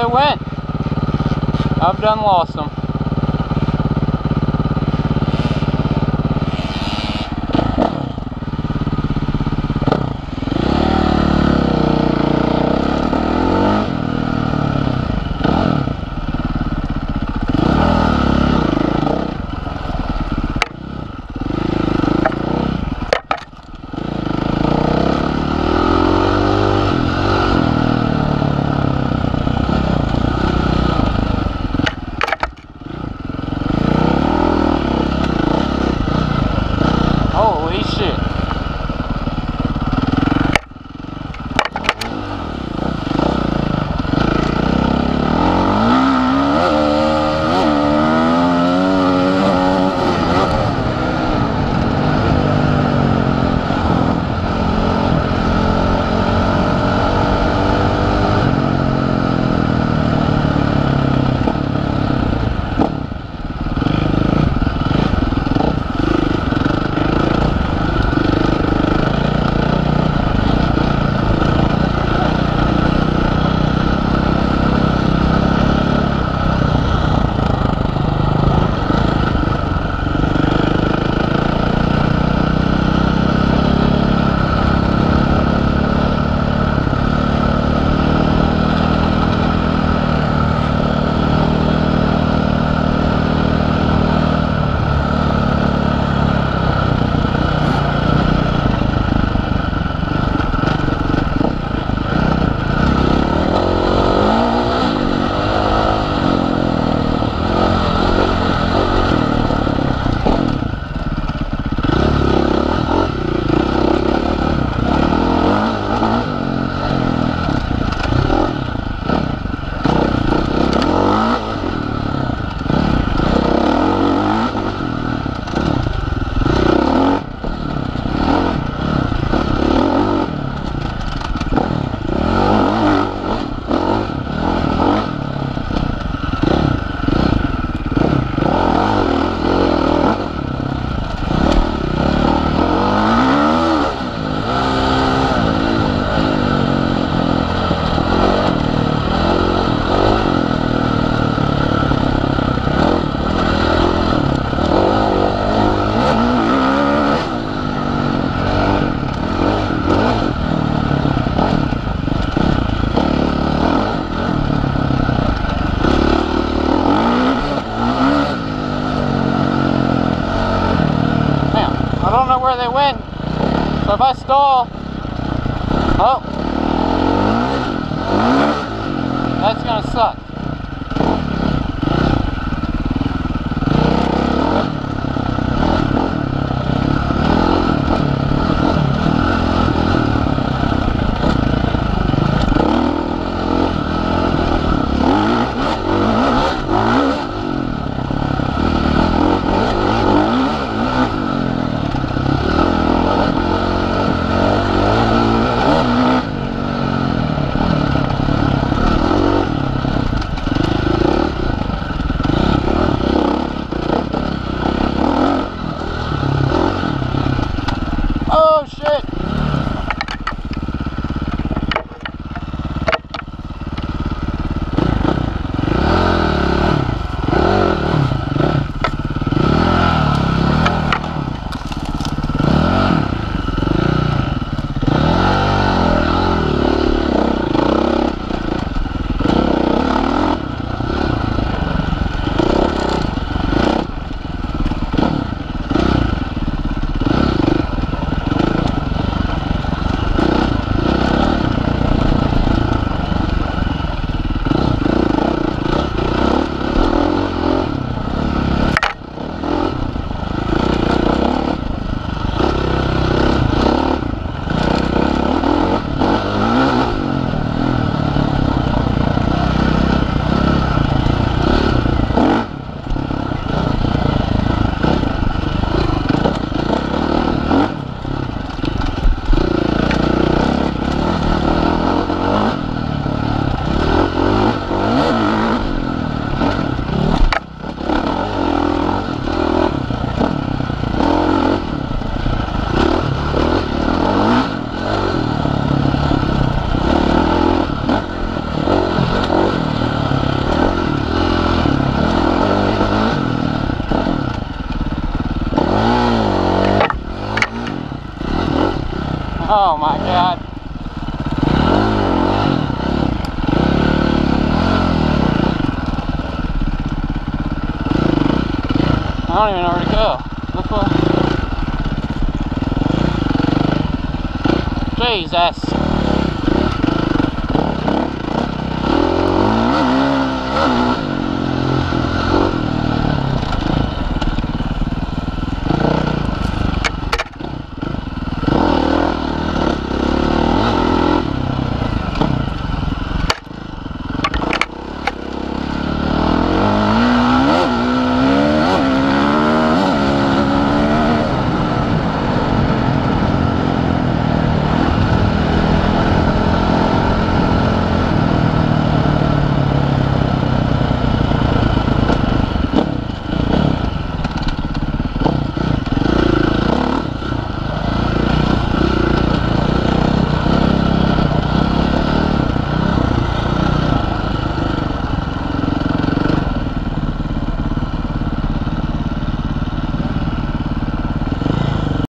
they went. I've done lost them. If I stall, oh, that's gonna suck. I don't even know where to go. Look what. Jesus.